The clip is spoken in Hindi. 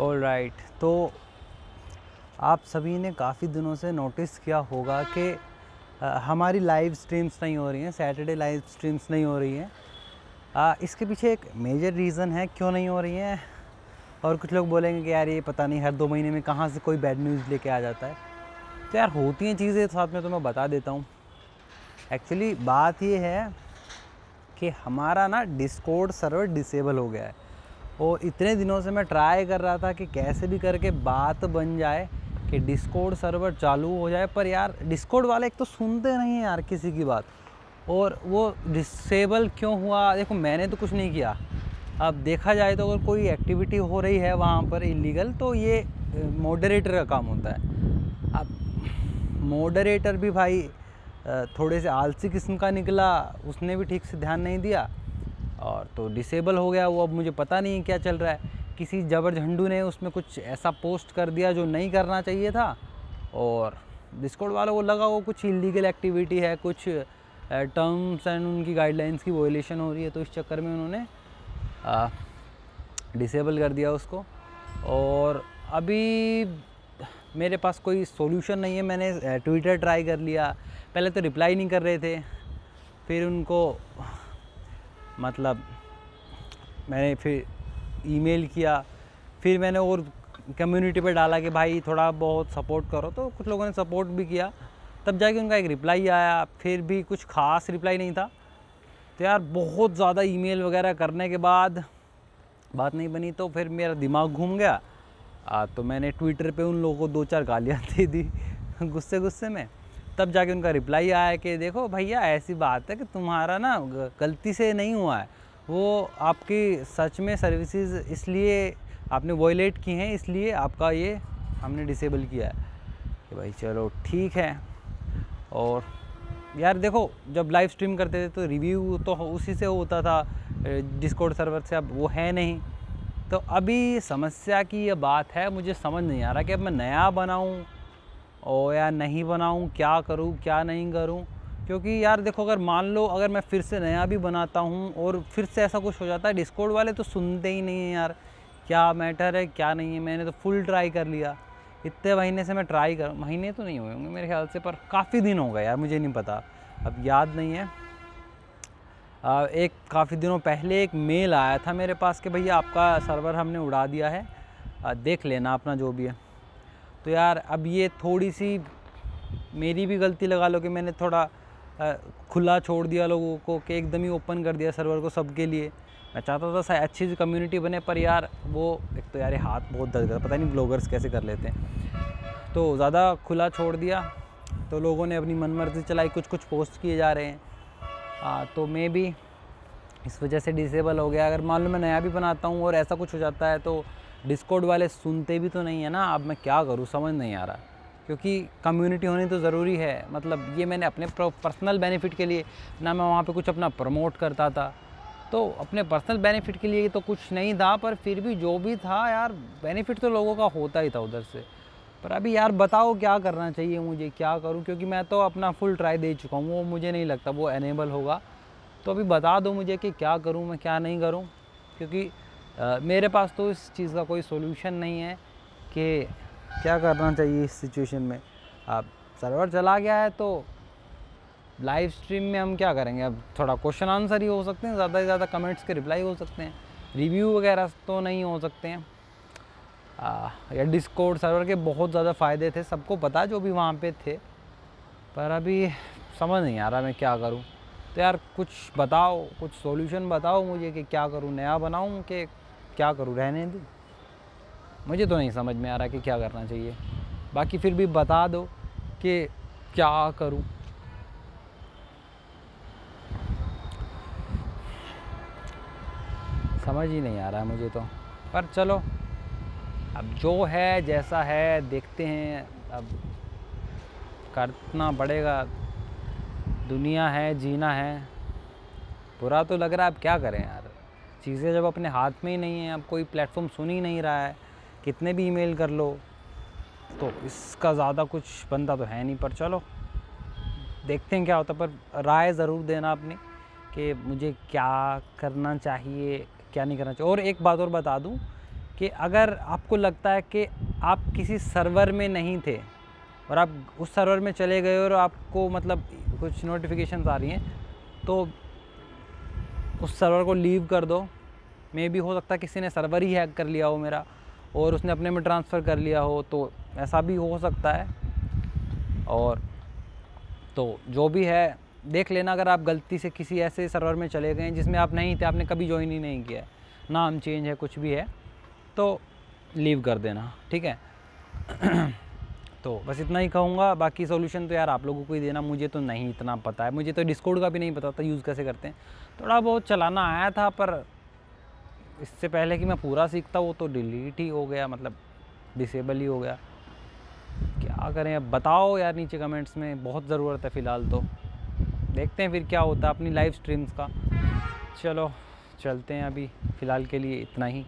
ऑल राइट तो आप सभी ने काफ़ी दिनों से नोटिस किया होगा कि हमारी लाइव स्ट्रीम्स नहीं हो रही हैं सैटरडे लाइव स्ट्रीम्स नहीं हो रही हैं। इसके पीछे एक मेजर रीज़न है, क्यों नहीं हो रही हैं? और कुछ लोग बोलेंगे कि यार ये पता नहीं, हर दो महीने में कहाँ से कोई बैड न्यूज़ लेके आ जाता है। तो यार होती हैं चीज़ें साथ में तो मैं बता देता हूँ। एक्चुअली बात ये है कि हमारा ना डिस्कोड सर्वर डिसेबल हो गया है। और इतने दिनों से मैं ट्राई कर रहा था कि कैसे भी करके बात बन जाए, कि डिस्कोड सर्वर चालू हो जाए। पर यार डिस्कोड वाले एक तो सुनते नहीं हैं यार किसी की बात। और वो डिसेबल क्यों हुआ? देखो, मैंने तो कुछ नहीं किया। अब देखा जाए तो अगर कोई एक्टिविटी हो रही है वहाँ पर इलीगल तो ये मॉडरेटर का काम होता है। अब मॉडरेटर भी भाई थोड़े से आलसी किस्म का निकला, उसने भी ठीक से ध्यान नहीं दिया। और तो डिसेबल हो गया, वो अब मुझे पता नहीं क्या चल रहा है। किसी जबर झंडू ने उसमें कुछ ऐसा पोस्ट कर दिया जो नहीं करना चाहिए था और डिस्कॉर्ड वालों को लगा वो कुछ इलीगल एक्टिविटी है, कुछ टर्म्स एंड उनकी गाइडलाइंस की वोलेशन हो रही है तो इस चक्कर में उन्होंने डिसेबल कर दिया उसको। और अभी मेरे पास कोई सॉल्यूशन नहीं है, मैंने ट्विटर ट्राई कर लिया। पहले तो रिप्लाई नहीं कर रहे थे, फिर उनको मतलब मैंने फिर ईमेल किया फिर मैंने और कम्युनिटी पे डाला कि भाई थोड़ा बहुत सपोर्ट करो तो कुछ लोगों ने सपोर्ट भी किया। तब जाके उनका एक रिप्लाई आया फिर भी कुछ खास रिप्लाई नहीं था। तो यार बहुत ज़्यादा ईमेल वगैरह करने के बाद बात नहीं बनी तो फिर मेरा दिमाग घूम गया। आ, तो मैंने ट्विटर पे उन लोगों को दो चार गालियाँ दे दी गुस्से गुस्से में। तब जाके उनका रिप्लाई आया कि देखो भैया, ऐसी बात है कि तुम्हारा ना गलती से नहीं हुआ है। वो आपकी सच में सर्विसेज़ इसलिए आपने वॉयलेट की हैं, इसलिए आपका ये हमने डिसेबल किया है। कि भाई चलो ठीक है। और यार देखो, जब लाइव स्ट्रीम करते थे तो रिव्यू तो उसी से होता था डिस्कॉर्ड सर्वर से, अब वो है नहीं। तो अभी समस्या की ये बात है, मुझे समझ नहीं आ रहा कि अब मैं नया बनाऊँ और यार नहीं बनाऊँ क्या करूँ क्या नहीं करूँ? क्योंकि यार देखो अगर मान लो अगर मैं फिर से नया भी बनाता हूँ और फिर से ऐसा कुछ हो जाता है डिस्कॉर्ड वाले तो सुनते ही नहीं हैं यार। क्या मैटर है क्या नहीं है? मैंने तो फुल ट्राई कर लिया। इतने महीने से मैं ट्राई कर महीने तो नहीं हुए होंगे मेरे ख्याल से पर काफ़ी दिन हो गए यार मुझे नहीं पता। अब याद नहीं है। आ, एक काफ़ी दिनों पहले एक मेल आया था मेरे पास कि भैया आपका सर्वर हमने उड़ा दिया है। आ, देख लेना अपना जो भी है। तो यार अब ये थोड़ी सी मेरी भी गलती लगा लो कि मैंने थोड़ा खुला छोड़ दिया लोगों को कि एकदम ही ओपन कर दिया सर्वर को सबके लिए। मैं चाहता था अच्छी सी कम्युनिटी बने पर यार वो एक तो यार हाथ बहुत दर्द करता पता नहीं ब्लॉगर्स कैसे कर लेते हैं। तो ज़्यादा खुला छोड़ दिया तो लोगों ने अपनी मनमर्जी चलाई कुछ कुछ पोस्ट किए जा रहे हैं। आ, तो मैं भी इस वजह से डिसेबल हो गया। अगर मान लो मैं नया भी बनाता हूँ और ऐसा कुछ हो जाता है तो डिस्कॉर्ड वाले सुनते भी तो नहीं है ना, अब मैं क्या करूँ? समझ नहीं आ रहा। क्योंकि कम्युनिटी होनी तो ज़रूरी है। मतलब ये मैंने अपने पर्सनल बेनिफिट के लिए ना मैं वहाँ पे कुछ अपना प्रमोट करता था। तो अपने पर्सनल बेनिफिट के लिए तो कुछ नहीं था, पर फिर भी जो भी था यार बेनिफिट तो लोगों का होता ही था उधर से। पर अभी यार बताओ क्या करना चाहिए मुझे, क्या करूँ? क्योंकि मैं तो अपना फुल ट्राई दे चुका हूँ, वो मुझे नहीं लगता, वो एनेबल होगा। तो अभी बता दो मुझे कि क्या करूँ, मैं क्या नहीं करूँ? क्योंकि अ, मेरे पास तो इस चीज़ का कोई सोल्यूशन नहीं है कि क्या करना चाहिए इस सिचुएशन में। अब सर्वर चला गया है तो लाइव स्ट्रीम में हम क्या करेंगे? अब थोड़ा क्वेश्चन आंसर ही हो सकते हैं ज़्यादा से ज़्यादा कमेंट्स के रिप्लाई हो सकते हैं रिव्यू वगैरह तो नहीं हो सकते हैं। आ, या डिस्कोड सर्वर के बहुत ज़्यादा फ़ायदे थे सबको पता जो भी वहाँ पे थे पर अभी समझ नहीं आ रहा मैं क्या करूँ। तो यार कुछ बताओ कुछ सॉल्यूशन बताओ मुझे कि क्या करूँ नया बनाऊँ कि क्या करूँ, रहने दूँ। मुझे तो नहीं समझ में आ रहा कि क्या करना चाहिए। बाकी फिर भी बता दो कि क्या करूँ। समझ ही नहीं आ रहा है मुझे तो। पर चलो, अब जो है, जैसा है, देखते हैं। अब करना पड़ेगा। दुनिया है, जीना है। बुरा तो लग रहा है, अब क्या करें यार? चीज़ें जब अपने हाथ में ही नहीं है, अब कोई प्लेटफॉर्म सुन ही नहीं रहा है, कितने भी ईमेल कर लो तो इसका ज़्यादा कुछ बनता तो है नहीं, पर चलो, देखते हैं क्या होता पर राय ज़रूर देना अपनी कि मुझे क्या करना चाहिए, क्या नहीं करना चाहिए। और एक बात और बता दूँ कि अगर आपको लगता है कि आप किसी सर्वर में नहीं थे और आप उस सर्वर में चले गए और आपको मतलब कुछ नोटिफिकेशन आ रही हैं तो उस सर्वर को लीव कर दो। मे भी हो सकता है किसी ने सर्वर ही हैक कर लिया हो मेरा और उसने अपने में ट्रांसफ़र कर लिया हो तो ऐसा भी हो सकता है। और तो जो भी है, देख लेना अगर आप गलती से किसी ऐसे सर्वर में चले गए जिसमें आप नहीं थे, आपने कभी ज्वाइन ही नहीं किया नाम चेंज है, कुछ भी है तो लीव कर देना, ठीक है? तो बस इतना ही कहूँगा। बाकी सोल्यूशन तो यार आप लोगों को ही देना। मुझे तो नहीं इतना पता है। मुझे तो डिस्कोड का भी नहीं पता था यूज़ कैसे करते हैं। थोड़ा बहुत चलाना आया था, पर इससे पहले कि मैं पूरा सीखता, वो तो डिलीट ही हो गया मतलब डिसेबल ही हो गया। क्या करें? अब बताओ यार नीचे कमेंट्स में। बहुत ज़रूरत है फ़िलहाल तो। देखते हैं फिर क्या होता है अपनी लाइव स्ट्रीम्स का। चलो, चलते हैं अभी। फ़िलहाल के लिए इतना ही।